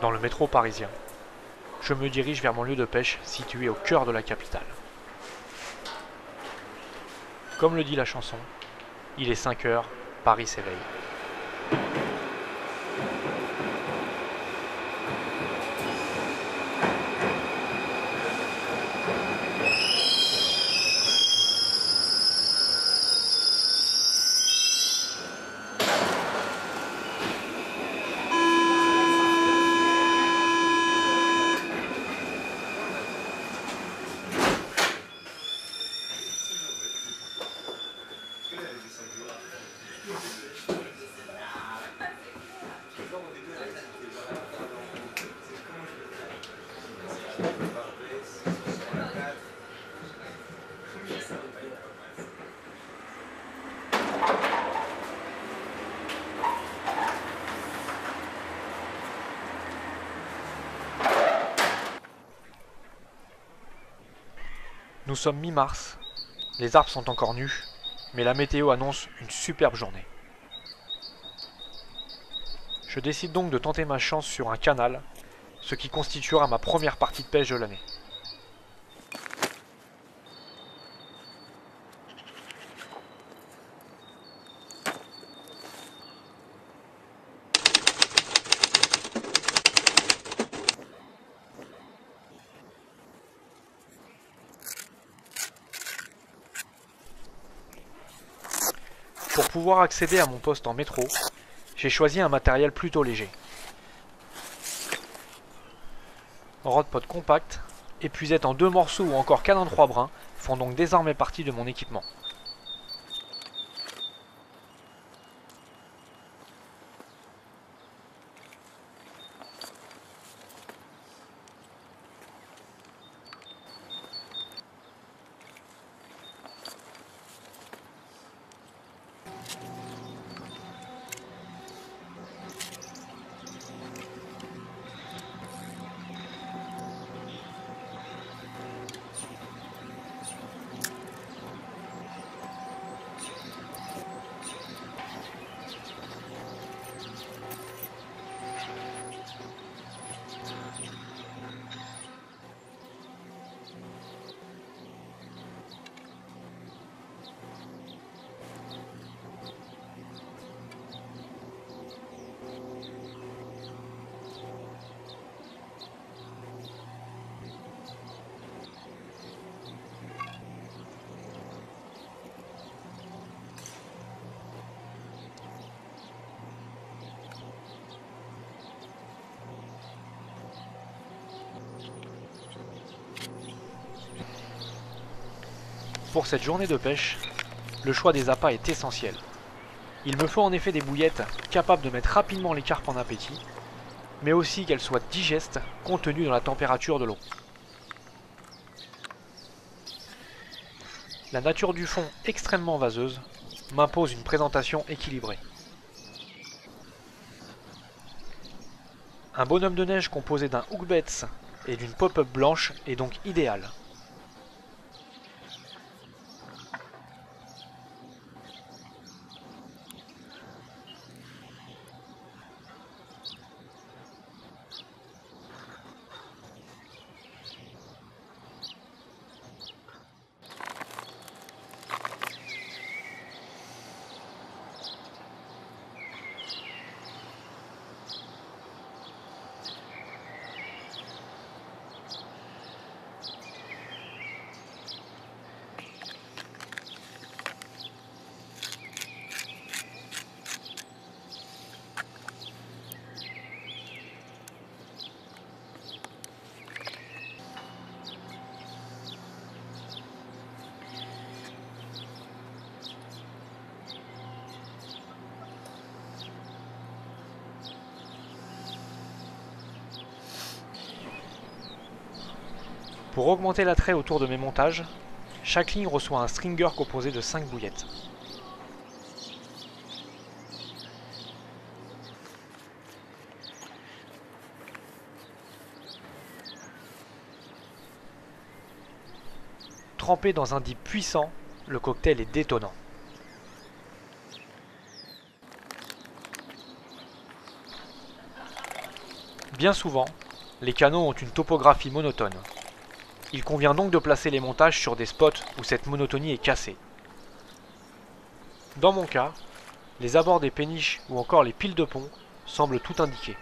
Dans le métro parisien, je me dirige vers mon lieu de pêche situé au cœur de la capitale. Comme le dit la chanson, il est 5 heures, Paris s'éveille. Nous sommes mi-mars, les arbres sont encore nus, mais la météo annonce une superbe journée. Je décide donc de tenter ma chance sur un canal, ce qui constituera ma première partie de pêche de l'année. Pouvoir accéder à mon poste en métro, j'ai choisi un matériel plutôt léger. Rodpod compact, épuisette en deux morceaux ou encore canon 3 brins font donc désormais partie de mon équipement. Pour cette journée de pêche, le choix des appâts est essentiel. Il me faut en effet des bouillettes capables de mettre rapidement les carpes en appétit, mais aussi qu'elles soient digestes compte tenu de la température de l'eau. La nature du fond extrêmement vaseuse m'impose une présentation équilibrée. Un bonhomme de neige composé d'un hookbets et d'une pop-up blanche est donc idéal. Pour augmenter l'attrait autour de mes montages, chaque ligne reçoit un stringer composé de 5 bouillettes. Trempé dans un dip puissant, le cocktail est détonnant. Bien souvent, les canaux ont une topographie monotone. Il convient donc de placer les montages sur des spots où cette monotonie est cassée. Dans mon cas, les abords des péniches ou encore les piles de pont semblent tout indiquer.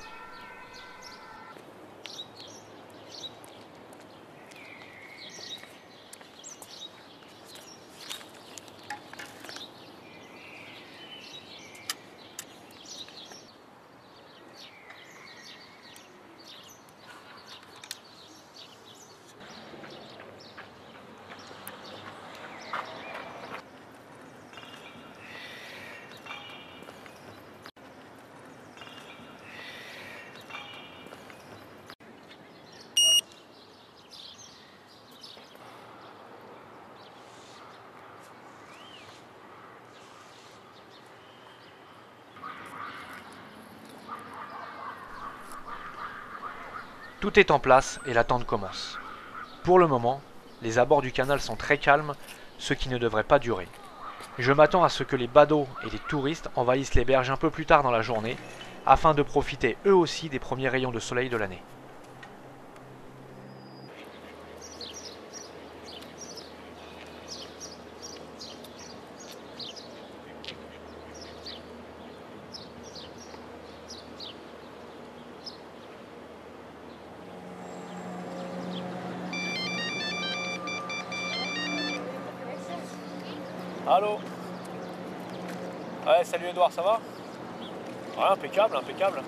Tout est en place et l'attente commence. Pour le moment, les abords du canal sont très calmes, ce qui ne devrait pas durer. Je m'attends à ce que les badauds et les touristes envahissent les berges un peu plus tard dans la journée, afin de profiter eux aussi des premiers rayons de soleil de l'année. Salut Edouard, ça va? Ouais, impeccable, impeccable.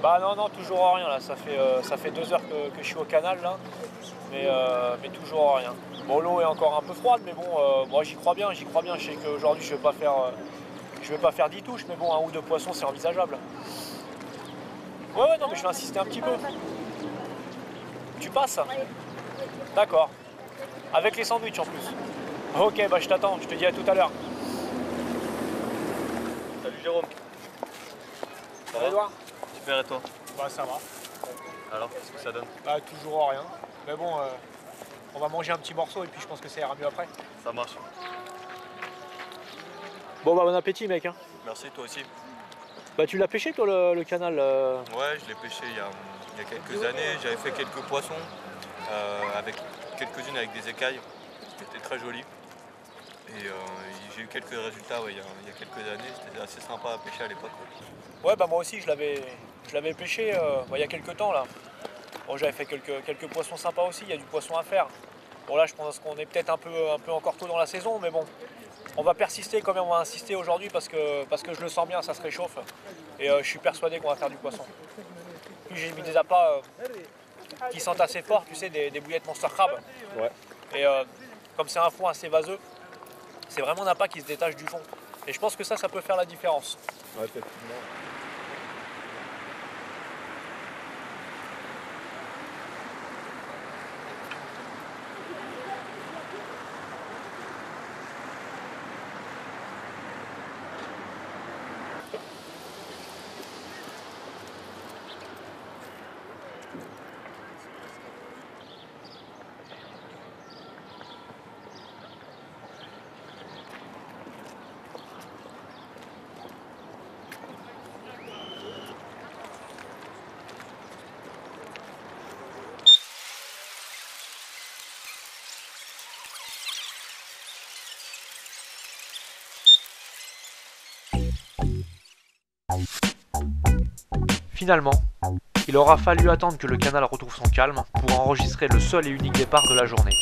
Bah non, non, toujours rien là. Ça fait, euh, ça fait deux heures que, je suis au canal là. Mais, euh, mais toujours rien. Bon, l'eau est encore un peu froide, mais bon, euh, moi j'y crois bien, j'y crois bien. Je sais qu'aujourd'hui je vais pas faire. je vais pas faire 10 touches, mais bon, un ou deux poissons c'est envisageable. Ouais, ouais, non, mais je vais insister un petit peu. Tu passes? D'accord. Avec les sandwichs en plus. Ok, bah je t'attends, je te dis à tout à l'heure. Jérôme. Ça va Edouard Super et toi Bah ça va. Alors, qu'est-ce que ça donne Bah toujours rien. Mais bon, euh, on va manger un petit morceau et puis je pense que ça ira mieux après. Ça marche. Bon bah bon appétit mec. Hein. Merci, toi aussi. Bah tu l'as pêché toi le, le canal euh Ouais, je l'ai pêché il y, a, il y a quelques années. J'avais fait quelques poissons, euh, avec quelques-unes avec des écailles. C'était très joli. Et euh, j'ai eu quelques résultats ouais, il, y a, il y a quelques années. C'était assez sympa à pêcher à l'époque. ouais. Ouais bah moi aussi je l'avais je l'avais pêché euh, bah, il y a quelques temps là. Bon j'avais fait quelques, quelques poissons sympas aussi, il y a du poisson à faire. Bon là je pense qu'on est peut-être un peu, un peu encore tôt dans la saison mais bon. On va persister quand même, on va insister aujourd'hui parce que, parce que je le sens bien, ça se réchauffe. Et euh, je suis persuadé qu'on va faire du poisson. Puis j'ai mis des appâts euh, qui sentent assez fort, tu sais, des, des bouillettes Monster Crab. Ouais. Et euh, comme c'est un fond assez vaseux, c'est vraiment un appât qui se détache du fond. Et je pense que ça, ça peut faire la différence. Ouais, Finalement, il aura fallu attendre que le canal retrouve son calme pour enregistrer le seul et unique départ de la journée.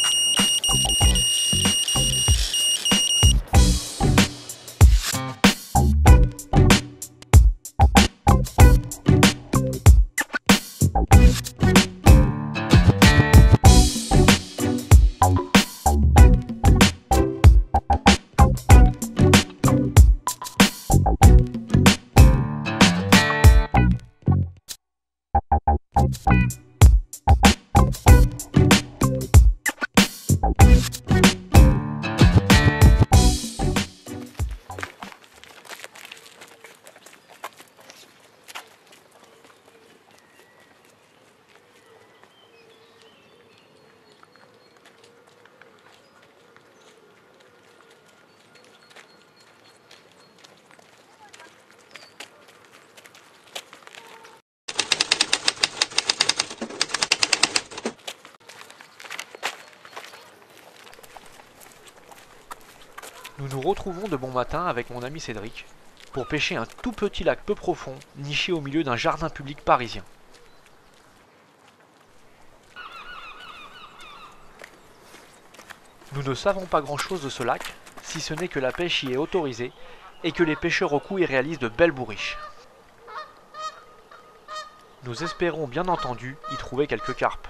Nous retrouvons de bon matin avec mon ami Cédric pour pêcher un tout petit lac peu profond niché au milieu d'un jardin public parisien. Nous ne savons pas grand chose de ce lac, si ce n'est que la pêche y est autorisée et que les pêcheurs au cou y réalisent de belles bourriches. Nous espérons bien entendu y trouver quelques carpes.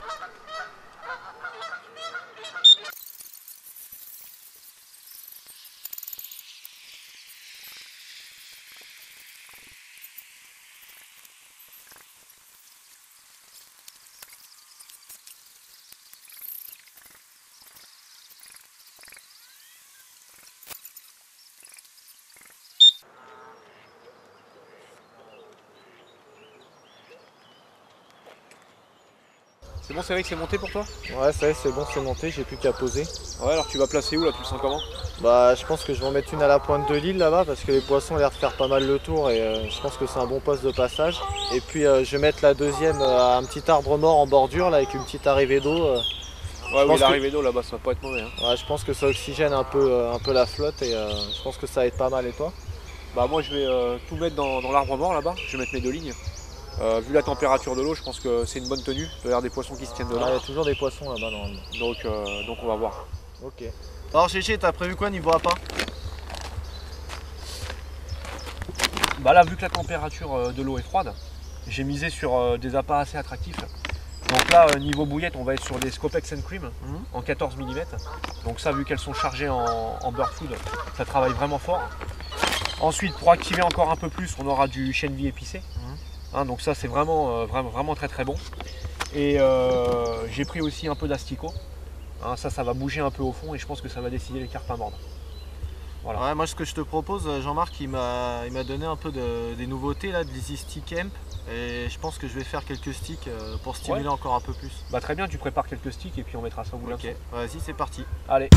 C'est bon, c'est vrai que c'est monté pour toi? Ouais, ça y est, c'est bon, c'est monté, j'ai plus qu'à poser. Ouais, alors tu vas placer où là? Tu le sens comment? Bah, je pense que je vais en mettre une à la pointe de l'île là-bas parce que les poissons ont l'air de faire pas mal le tour et euh, je pense que c'est un bon poste de passage. Et puis euh, je vais mettre la deuxième euh, à un petit arbre mort en bordure là avec une petite arrivée d'eau. euh. Ouais, oui, que- l'arrivée d'eau là-bas, ça va pas être mauvais. hein. Ouais, je pense que ça oxygène un peu, un peu la flotte et je pense que ça va être pas mal. Et toi? Bah, moi, je vais tout mettre dans, dans l'arbre mort là-bas. Je vais mettre mes deux lignes. Euh, vu la température de l'eau, je pense que c'est une bonne tenue. Il y avoir des poissons qui se tiennent Ouais, dedans. Il y a toujours des poissons là-bas normalement. Donc, euh, donc, on va voir. Ok. Alors Chéché, t'as prévu quoi niveau appât? Bah là, vu que la température euh, de l'eau est froide, j'ai misé sur des appâts assez attractifs. Donc là, niveau bouillette, on va être sur des Scopex and Cream en 14 mm. Donc ça, vu qu'elles sont chargées en, en bird food, ça travaille vraiment fort. Ensuite, pour activer encore un peu plus, on aura du chêne vie épicé. Hein, donc ça, c'est vraiment, euh, vraiment, vraiment très très bon. Et euh, j'ai pris aussi un peu d'asticot. Hein, ça, ça va bouger un peu au fond et je pense que ça va décider les carpes à mordre. Voilà. Ouais, moi ce que je te propose, euh, Jean-Marc, il m'a donné un peu de- des nouveautés là, de l'Easy Stick Amp. Et je pense que je vais faire quelques sticks pour stimuler encore un peu plus. Bah très bien, tu prépares quelques sticks et puis on mettra ça au bout Ok, vas-y, c'est parti. Allez.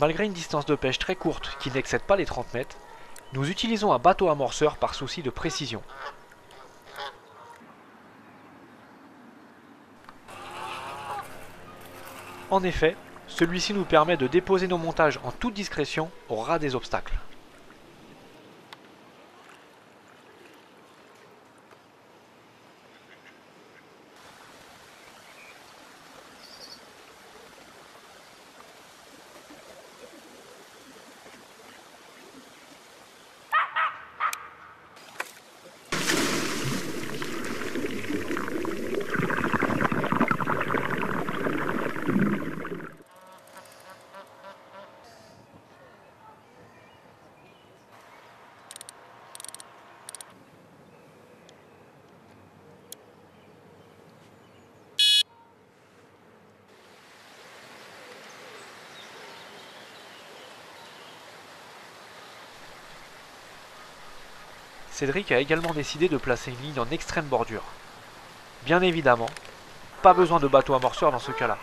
Malgré une distance de pêche très courte qui n'excède pas les 30 mètres, nous utilisons un bateau amorceur par souci de précision. En effet, Celui-ci nous permet de déposer nos montages en toute discrétion au ras des obstacles. Cédric a également décidé de placer une ligne en extrême bordure. Bien évidemment, pas besoin de bateau amorceur dans ce cas-là.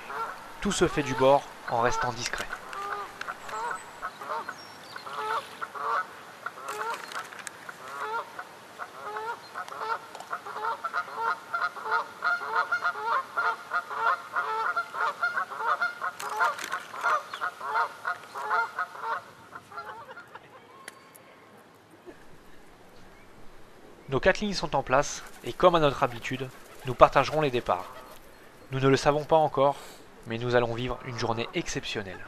Tout se fait du bord en restant discret. Nos quatre lignes sont en place et comme à notre habitude, nous partagerons les départs. Nous ne le savons pas encore, mais nous allons vivre une journée exceptionnelle.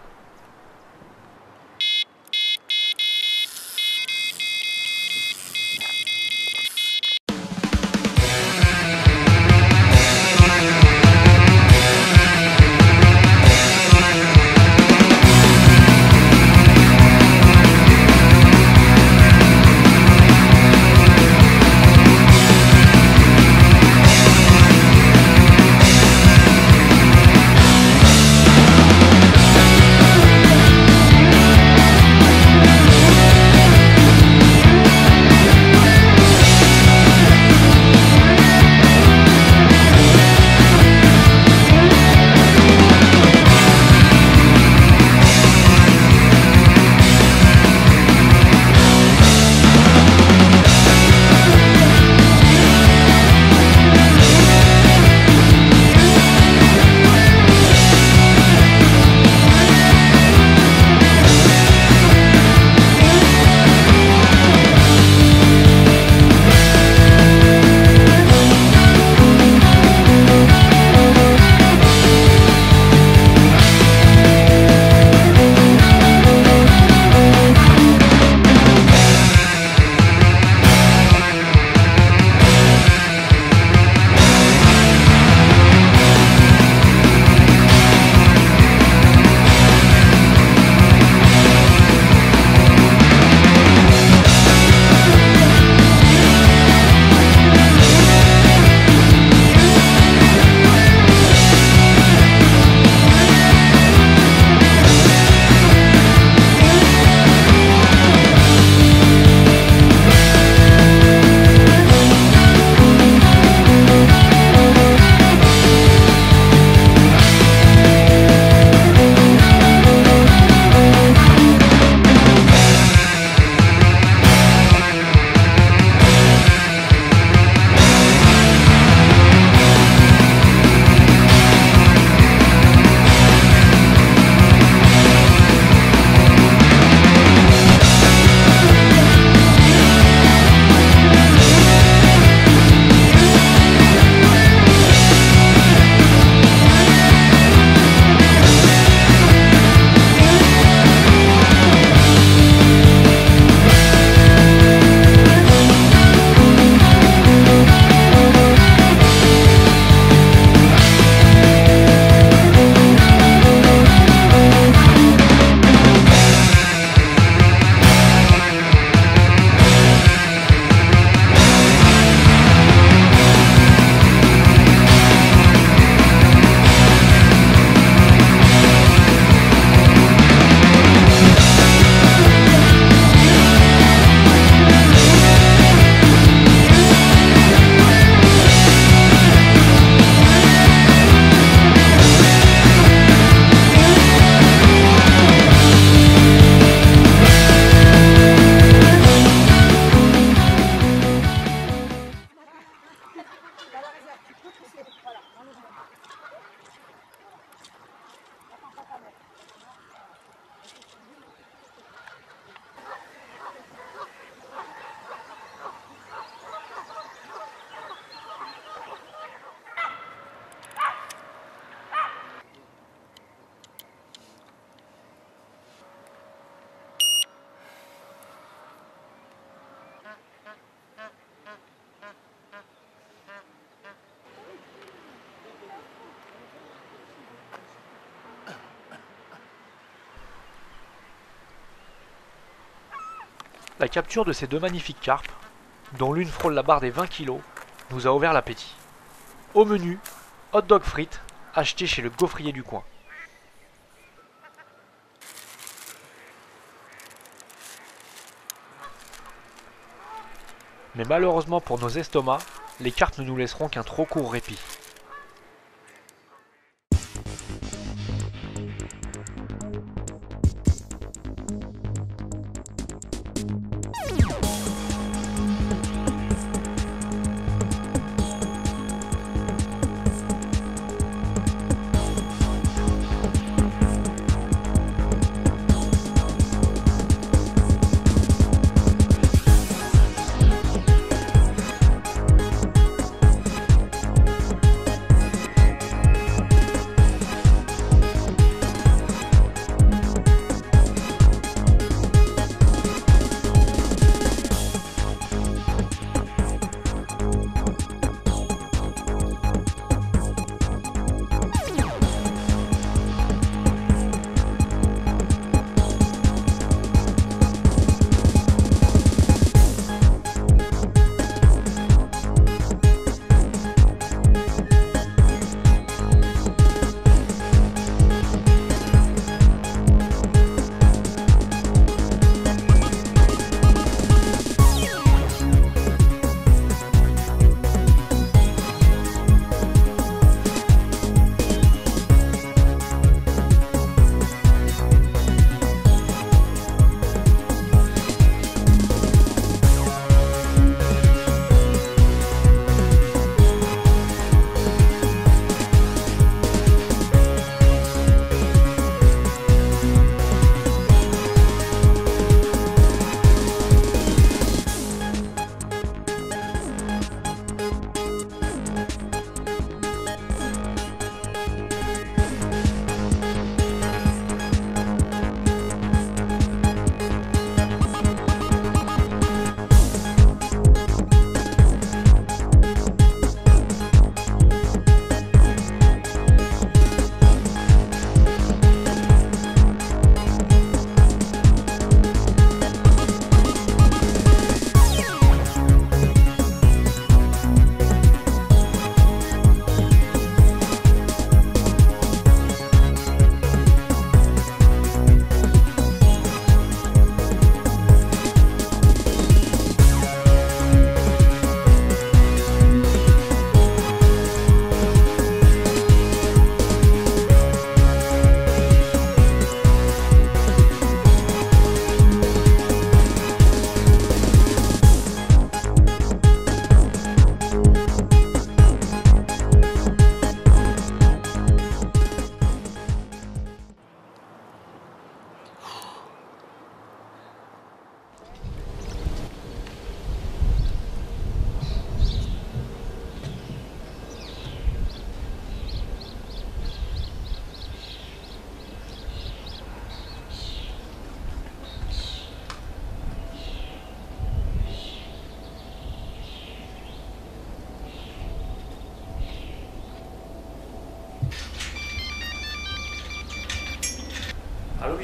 La capture de ces deux magnifiques carpes, dont l'une frôle la barre des 20 kg, nous a ouvert l'appétit. Au menu, hot dog frites, acheté chez le gaufrier du coin. Mais malheureusement pour nos estomacs, les carpes ne nous laisseront qu'un trop court répit.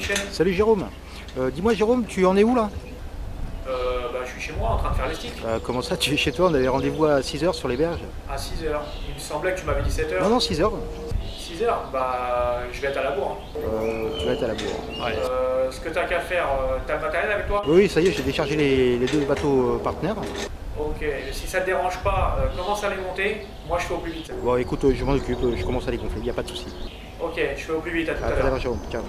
Michel Salut Jérôme. Euh, Dis-moi Jérôme, tu en es où là? Euh, bah, Je suis chez moi en train de faire les sticks. Euh, Comment ça, tu es chez toi? On avait rendez-vous à 6h sur les berges. À 6h. Il me semblait que tu m'avais dit 7h. Non, non, 6h. 6h Bah, je vais être à la bourre. hein. Tu vas être à la bourre. Euh, ce que t'as qu'à faire, t'as le matériel avec toi? Oui, ça y est, j'ai déchargé les, les deux bateaux partenaires. Ok, si ça te dérange pas, commence à les monter. Moi, je fais au plus vite. Bon, écoute, je m'en occupe, je commence à les gonfler, il n'y a pas de souci. Ok, je fais au plus vite, à tout À l'heure. l'heure Jérôme, ciao.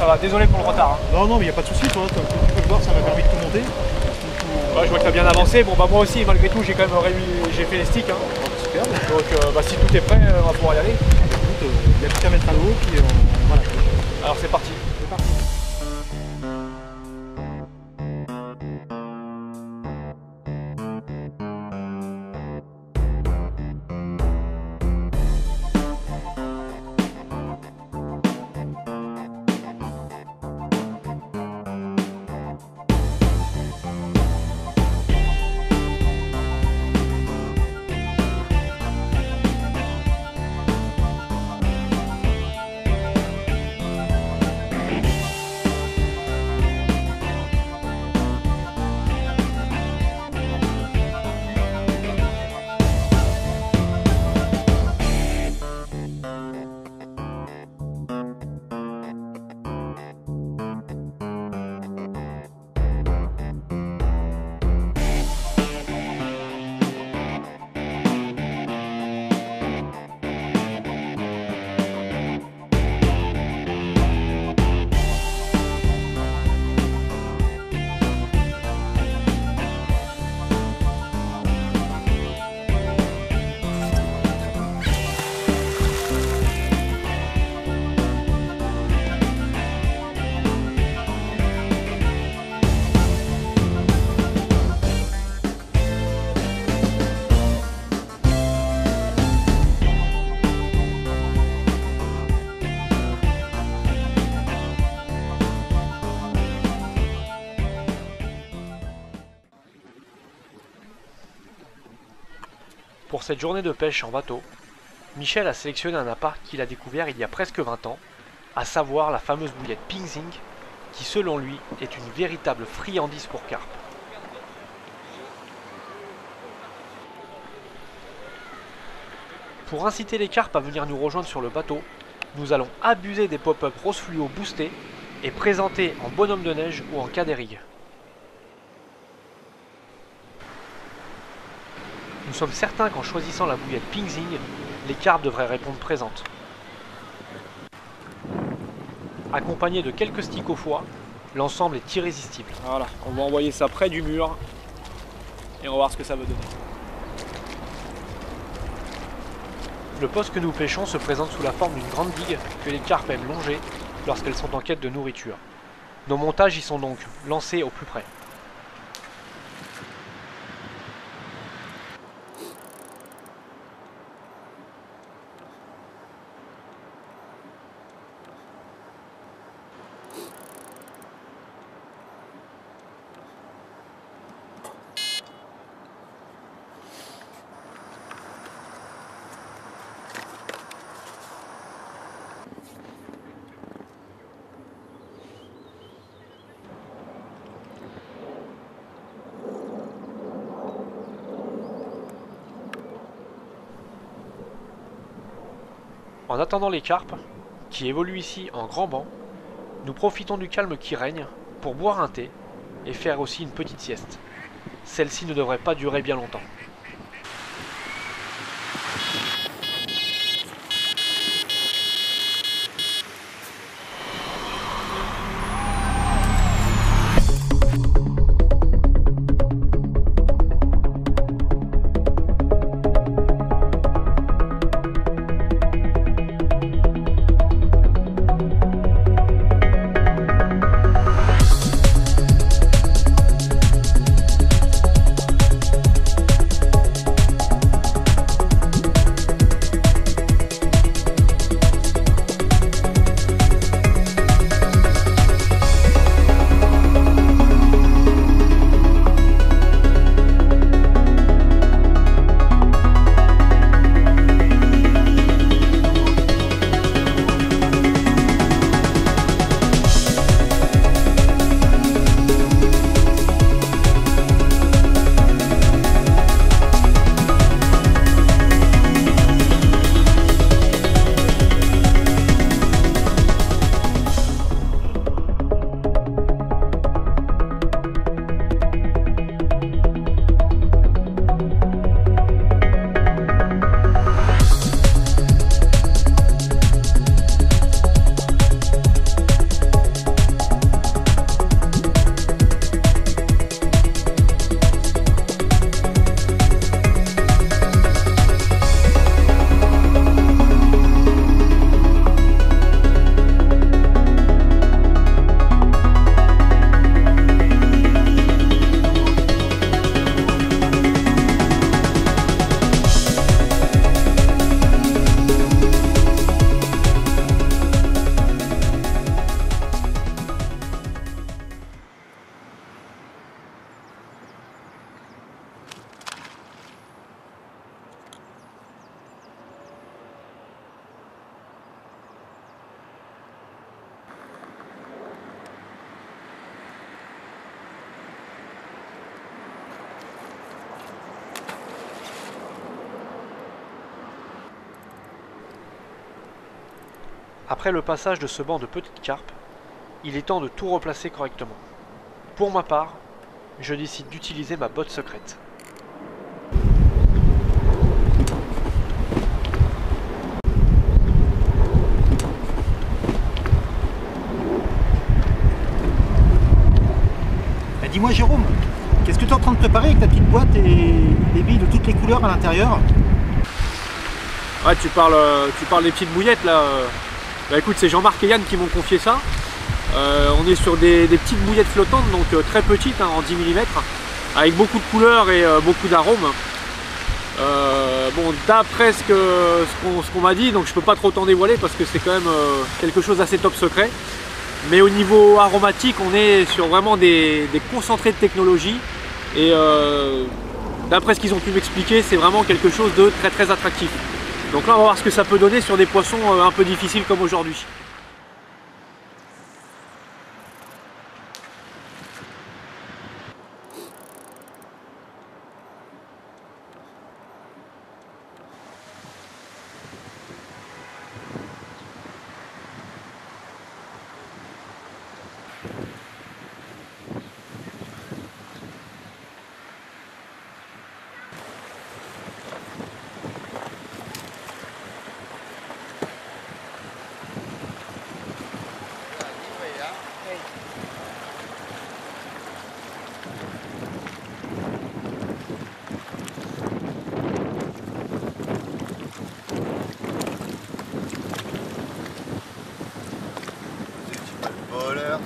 Ça va, désolé pour le retard. hein. Non, non, mais il n'y a pas de souci, toi. Comme tu peux le voir, ça m'a permis de tout monter. Ouais, je vois que t'as bien avancé. Bon, bah moi aussi, malgré tout, j'ai quand même réussi, j'ai fait les sticks. hein. Super. Donc, euh, bah, si tout est prêt, euh, on va pouvoir y aller. écoute, euh, il n'y a plus qu'à mettre à l'eau, puis on- voilà. Alors. C'est parti. Cette journée de pêche en bateau, Michel a sélectionné un appât qu'il a découvert il y a presque 20 ans, à savoir la fameuse bouillette Ping Zing, qui selon lui est une véritable friandise pour carpe. Pour inciter les carpes à venir nous rejoindre sur le bateau, nous allons abuser des pop-up rose fluo boostés et présenter en bonhomme de neige ou en cadérigue. Nous sommes certains qu'en choisissant la bouillette Ping Zing, les carpes devraient répondre présentes. Accompagné de quelques sticks au foie, l'ensemble est irrésistible. Voilà, on va envoyer ça près du mur et on va voir ce que ça veut donner. Le poste que nous pêchons se présente sous la forme d'une grande digue que les carpes aiment longer lorsqu'elles sont en quête de nourriture. Nos montages y sont donc lancés au plus près. En attendant les carpes, qui évoluent ici en grand banc, nous profitons du calme qui règne pour boire un thé et faire aussi une petite sieste. Celle-ci ne devrait pas durer bien longtemps. Après le passage de ce banc de petites carpes, il est temps de tout replacer correctement. Pour ma part, je décide d'utiliser ma botte secrète. Bah, Dis-moi Jérôme, qu'est-ce que tu es en train de préparer avec ta petite boîte et des billes de toutes les couleurs à l'intérieur? Ouais, tu parles, euh, tu parles des petites bouillettes là. Bah écoute, c'est Jean-Marc et Yann qui m'ont confié ça. Euh, on est sur des, petites bouillettes flottantes, donc euh, très petites, hein, en 10 mm, avec beaucoup de couleurs et euh, beaucoup d'arômes. Bon, d'après ce qu'on m'a dit, donc je peux pas trop t'en dévoiler parce que c'est quand même quelque chose d'assez top secret. Mais au niveau aromatique, on est sur vraiment des, concentrés de technologie. Et d'après ce qu'ils ont pu m'expliquer, c'est vraiment quelque chose de très très attractif. Donc là, on va voir ce que ça peut donner sur des poissons euh, un peu difficiles comme aujourd'hui.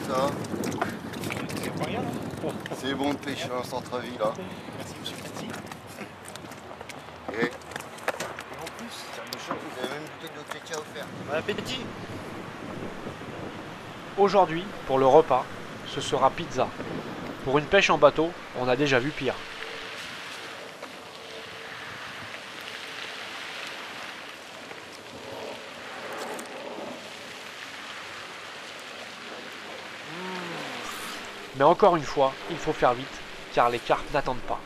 Ça. C'est bon de pêcher en centre-ville, hein. Merci monsieur Cathy. Et, en plus, ça me choque, vous avez même une bouteille de pétia offerte. Bon appétit Aujourd'hui, pour le repas, ce sera pizza. Pour une pêche en bateau, on a déjà vu pire. Mais encore une fois, il faut faire vite, car les carpes n'attendent pas.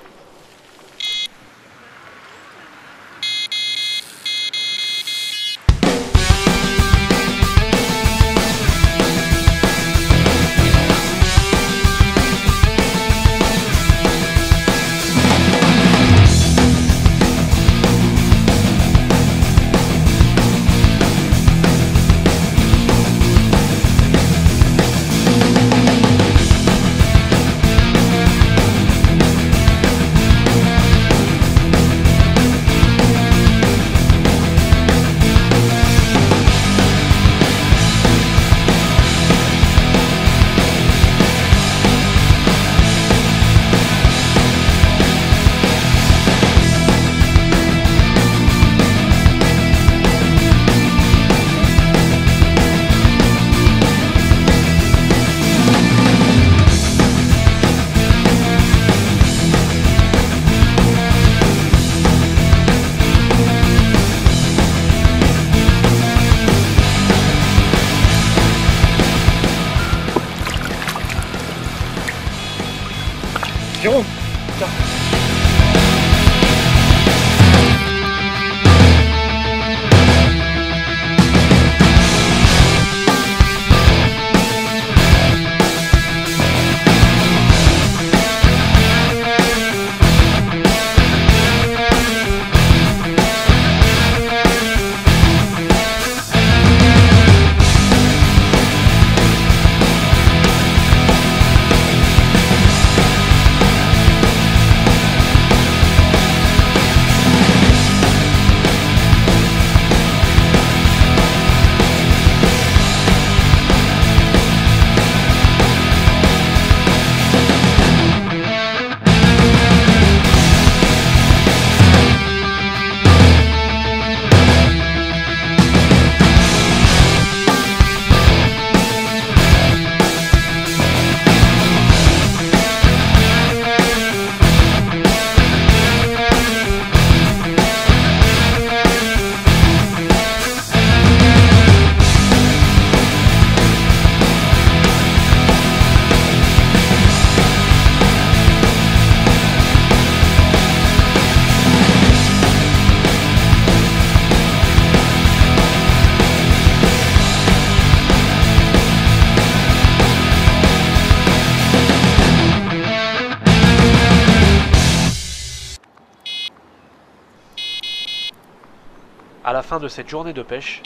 Fin de cette journée de pêche,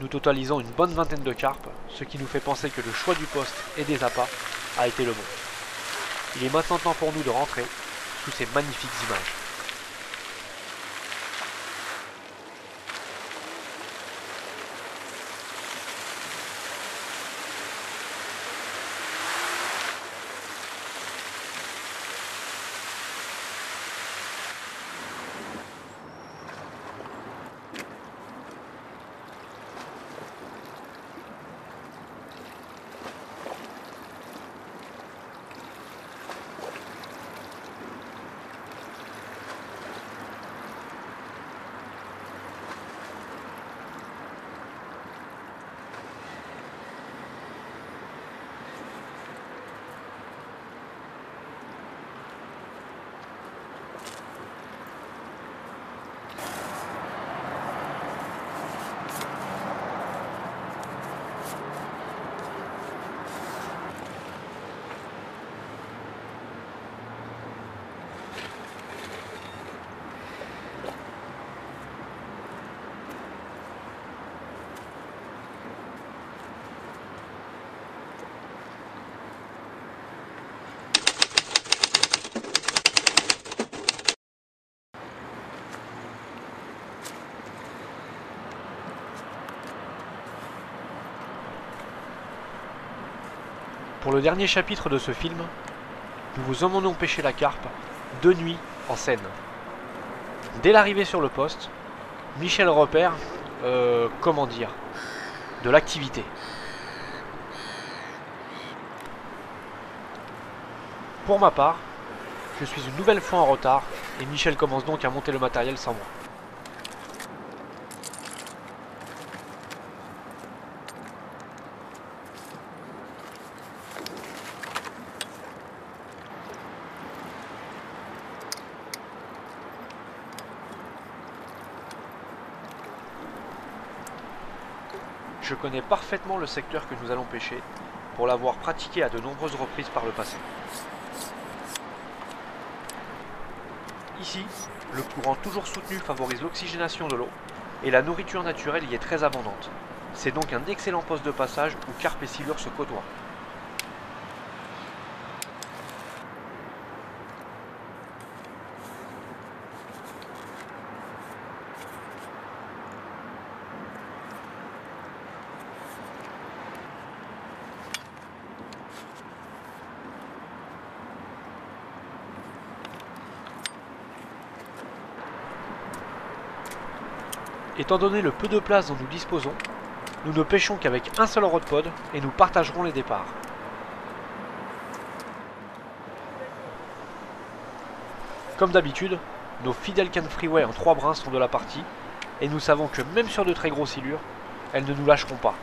nous totalisons une bonne vingtaine de carpes, ce qui nous fait penser que le choix du poste et des appâts a été le bon. Il est maintenant temps pour nous de rentrer sous ces magnifiques images. Pour le dernier chapitre de ce film, nous vous emmenons pêcher la carpe de nuit en Seine. Dès l'arrivée sur le poste, Michel repère, euh, de l'activité. Pour ma part, je suis une nouvelle fois en retard et Michel commence donc à monter le matériel sans moi. Connais parfaitement le secteur que nous allons pêcher pour l'avoir pratiqué à de nombreuses reprises par le passé. Ici, le courant toujours soutenu favorise l'oxygénation de l'eau et la nourriture naturelle y est très abondante. C'est donc un excellent poste de passage où carpe et silure se côtoient. Étant donné le peu de place dont nous disposons, nous ne pêchons qu'avec un seul rodpod et nous partagerons les départs. Comme d'habitude, nos fidèles cannes freeway en trois brins sont de la partie et nous savons que même sur de très grosses silures, elles ne nous lâcheront pas.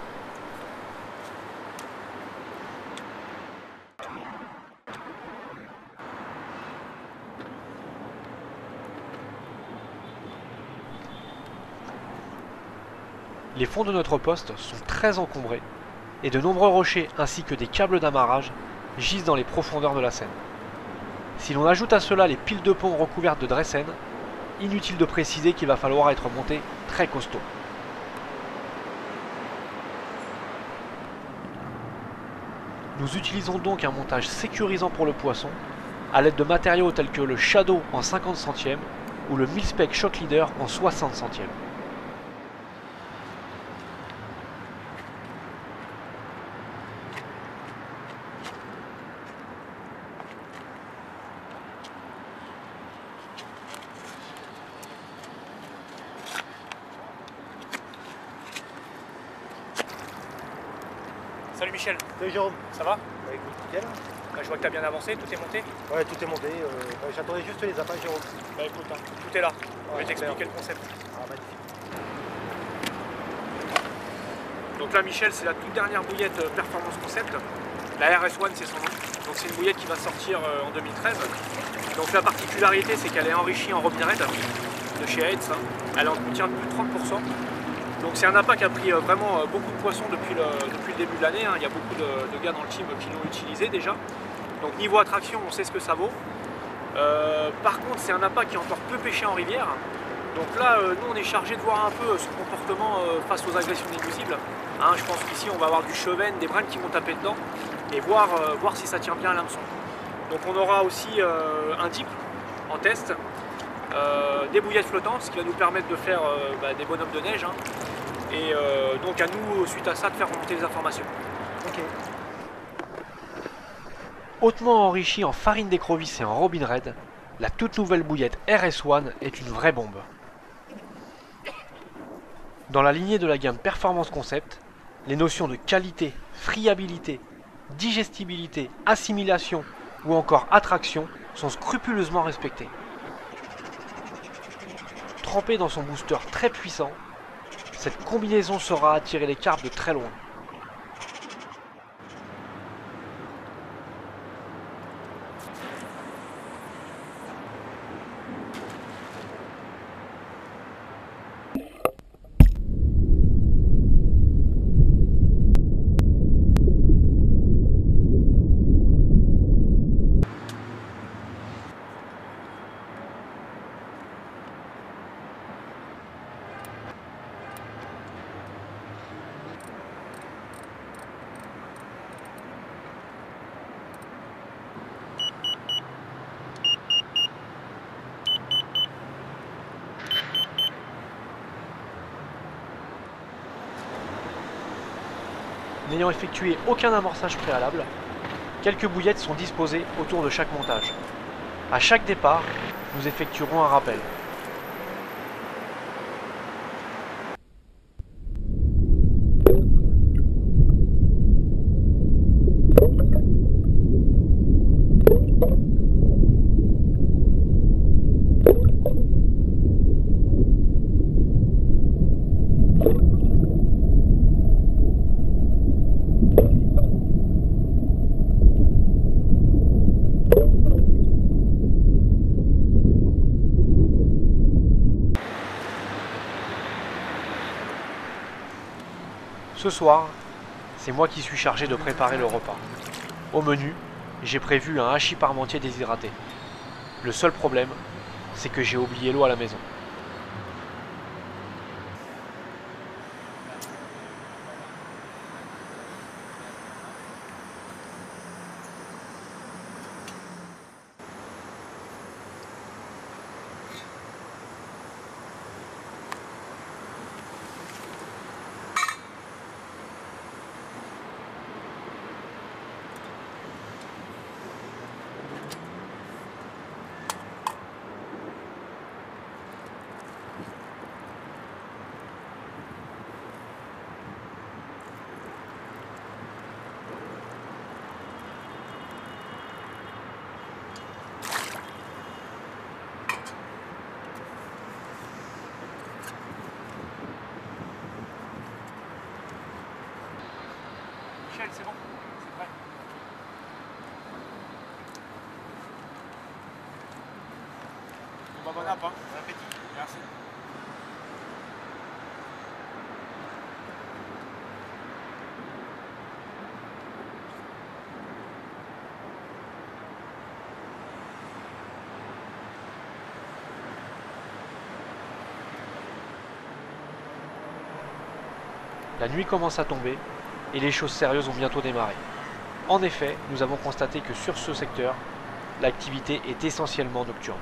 Les fonds de notre poste sont très encombrés et de nombreux rochers ainsi que des câbles d'amarrage gisent dans les profondeurs de la Seine. Si l'on ajoute à cela les piles de pont recouvertes de dressène, inutile de préciser qu'il va falloir être monté très costaud. Nous utilisons donc un montage sécurisant pour le poisson à l'aide de matériaux tels que le Shadow en 50 centièmes ou le Milspec Shock Leader en 60 centièmes. Salut Jérôme. ça va Bah écoute, nickel. Bah, Je vois que tu as bien avancé, tout est monté Ouais, tout est monté. euh, J'attendais juste les appâts, Jérôme. Bah écoute, hein, tout est là. Je vais t'expliquer le concept. Ah, magnifique. Donc là Michel, c'est la toute dernière bouillette euh, Performance Concept. La RS1 c'est son nom. Donc c'est une bouillette qui va sortir euh, en 2013. Donc la particularité c'est qu'elle est enrichie en Robin Red de chez Heads. hein. Elle en contient plus de 30%. Donc c'est un appât qui a pris euh, vraiment euh, beaucoup de poissons depuis le, début de l'année. hein. Il y a beaucoup de, gars dans le team qui l'ont utilisé déjà. Donc niveau attraction, on sait ce que ça vaut. Euh, par contre, c'est un appât qui est encore peu pêché en rivière. Donc là, nous, on est chargé de voir un peu son comportement face aux agressions. Hein, je pense qu'ici, on va avoir du cheven, des brins qui vont taper dedans et voir, si ça tient bien à l'hameçon. Donc on aura aussi un dip en test, des bouillettes flottantes, ce qui va nous permettre de faire bah, des bonhommes de neige. hein. Et euh, donc à nous, suite à ça, de faire remonter les informations. Hautement enrichie en farine d'écrevisse et en robin red, la toute nouvelle bouillette RS1 est une vraie bombe. Dans la lignée de la gamme Performance Concept, les notions de qualité, friabilité, digestibilité, assimilation ou encore attraction sont scrupuleusement respectées. Trempée dans son booster très puissant, cette combinaison saura attirer les carpes de très loin. N'ayant effectué aucun amorçage préalable, quelques bouillettes sont disposées autour de chaque montage. À chaque départ, nous effectuerons un rappel. Ce c'est moi qui suis chargé de préparer le repas. Au menu, j'ai prévu un hachis parmentier déshydraté. Le seul problème, c'est que j'ai oublié l'eau à la maison. C'est bon, c'est prêt. Bon, bah, bon app, hein. Bon appétit. Merci. La nuit commence à tomber et les choses sérieuses vont bientôt démarrer. En effet, nous avons constaté que sur ce secteur, l'activité est essentiellement nocturne.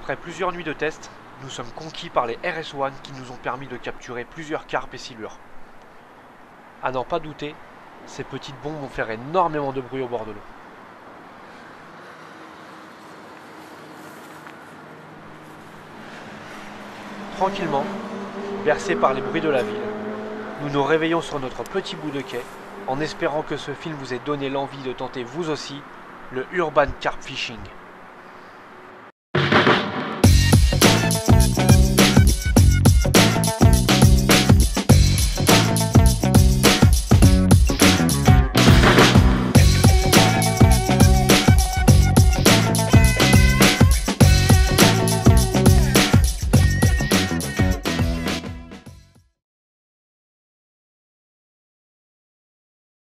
Après plusieurs nuits de tests, nous sommes conquis par les RS-1 qui nous ont permis de capturer plusieurs carpes et silures. À n'en pas douter, ces petites bombes vont faire énormément de bruit au bord de l'eau. Tranquillement, bercés par les bruits de la ville, nous nous réveillons sur notre petit bout de quai en espérant que ce film vous ait donné l'envie de tenter vous aussi le urban carp fishing.